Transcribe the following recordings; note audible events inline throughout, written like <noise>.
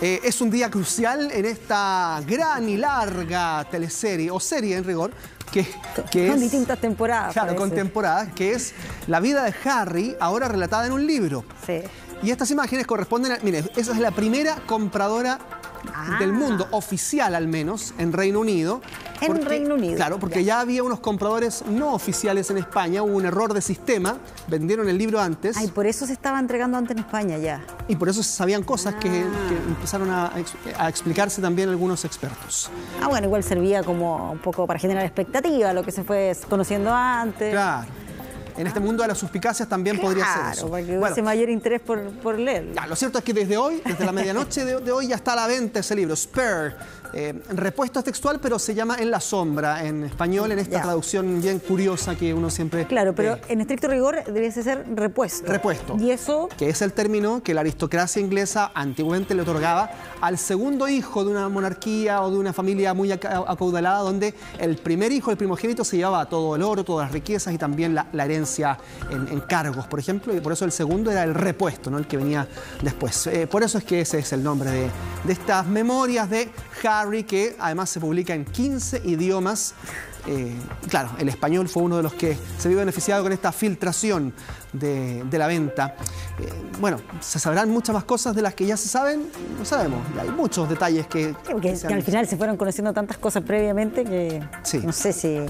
Eh, es un día crucial en esta gran y larga teleserie, o serie en rigor, que, que Con es... distintas temporadas. Claro, con parece. temporadas, que es la vida de Harry, ahora relatada en un libro. Sí. Y estas imágenes corresponden a... Mire, esa es la primera compradora Ah. del mundo, oficial al menos, en Reino Unido. En Reino Unido, Claro, porque ya. había unos compradores no oficiales en España, hubo un error de sistema, vendieron el libro antes Ay, por eso se estaba entregando antes en España ya. y por eso se sabían cosas que, Ah. que empezaron a, a explicarse también algunos expertos. Ah, bueno, igual servía como un poco para generar expectativa, lo que se fue conociendo antes. Claro. En este mundo de las suspicacias también podría ser eso. para que Bueno, mayor interés por, por leerlo. Ya, lo cierto es que desde hoy, desde la medianoche de, de hoy, ya está a la venta ese libro, Spare. Eh, repuesto textual, pero se llama En la sombra en español, en esta Ya. traducción bien curiosa que uno siempre. Claro, pero en estricto rigor debiese ser repuesto. Repuesto. Y eso, Que es el término que la aristocracia inglesa antiguamente le otorgaba al segundo hijo de una monarquía o de una familia muy aca- acaudalada, donde el primer hijo, el primogénito, se llevaba todo el oro, todas las riquezas y también la, la herencia en, en cargos, por ejemplo, y por eso el segundo era el repuesto, ¿no? el que venía después. Eh, por eso es que ese es el nombre de, de estas memorias de Harry, que además se publica en 15 idiomas. Eh, claro, el español fue uno de los que se vio beneficiado con esta filtración de, de la venta. Eh, bueno, se sabrán muchas más cosas de las que ya se saben, no sabemos. Hay muchos detalles que, que, que que han- al final se fueron conociendo tantas cosas previamente que Sí. no sé si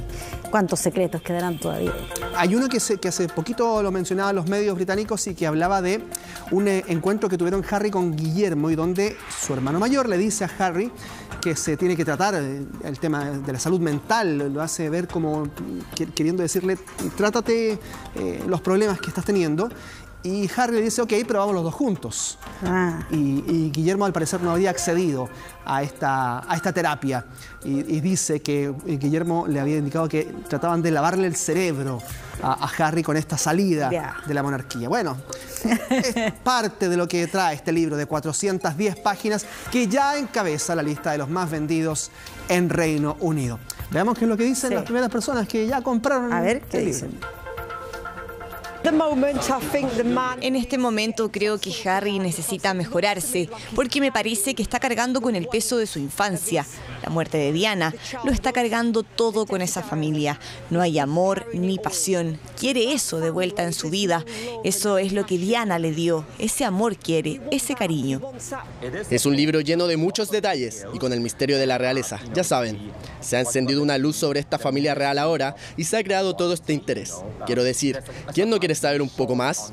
cuántos secretos quedarán todavía. Hay uno que, hace poquito lo mencionaban los medios británicos y que hablaba de un eh, encuentro que tuvieron Harry con Guillermo y donde su hermano mayor le dice a Harry que se tiene que tratar eh, el tema de la salud mental, lo hace ver como que- queriendo decirle, trátate eh, los problemas que estás teniendo. Y Harry le dice, ok, pero vamos los dos juntos. Ah. Y, y Guillermo al parecer no había accedido a esta, a esta terapia y, y dice que eh, Guillermo le había indicado que trataban de lavarle el cerebro a, a Harry con esta salida de la monarquía. Bueno, es parte de lo que trae este libro de 410 páginas que ya encabeza la lista de los más vendidos en Reino Unido. Veamos qué es lo que dicen Sí. las primeras personas que ya compraron A ver qué el dicen. libro. En este momento creo que Harry necesita mejorarse, porque me parece que está cargando con el peso de su infancia. La muerte de Diana lo está cargando todo con esa familia. No hay amor ni pasión. Quiere eso de vuelta en su vida. Eso es lo que Diana le dio. Ese amor quiere, ese cariño. Es un libro lleno de muchos detalles y con el misterio de la realeza. Ya saben, se ha encendido una luz sobre esta familia real ahora y se ha creado todo este interés. Quiero decir, ¿quién no quiere saber un poco más?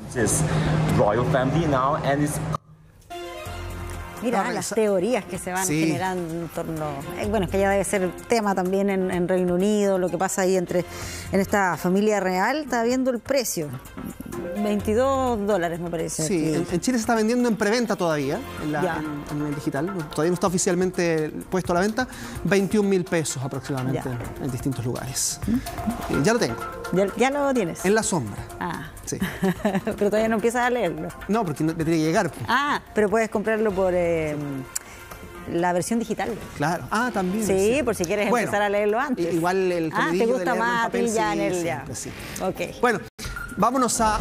Mira, No, las esa- teorías que se van Sí. generando en torno. eh, bueno, es que ya debe ser tema también en, en Reino Unido, lo que pasa ahí entre en esta familia real, está viendo el precio. 22 dólares me parece. Sí, en, en Chile se está vendiendo en preventa todavía, en, la- Ya. en- en el digital. Todavía no está oficialmente puesto a la venta. 21 mil pesos aproximadamente en, distintos lugares. Eh, ya lo tengo, ¿Ya, ya lo tienes. en la sombra. Ah. Sí. <laughs> pero todavía no empiezas a leerlo. No, porque no, me tiene que llegar. Ah, pero puedes comprarlo por eh, la versión digital. Claro. Ah, también. Sí, por si quieres Bueno, empezar a leerlo antes. Igual el Ah, te gusta más a ti ya sí, en el ya. siempre, sí. Ok. Bueno, vámonos a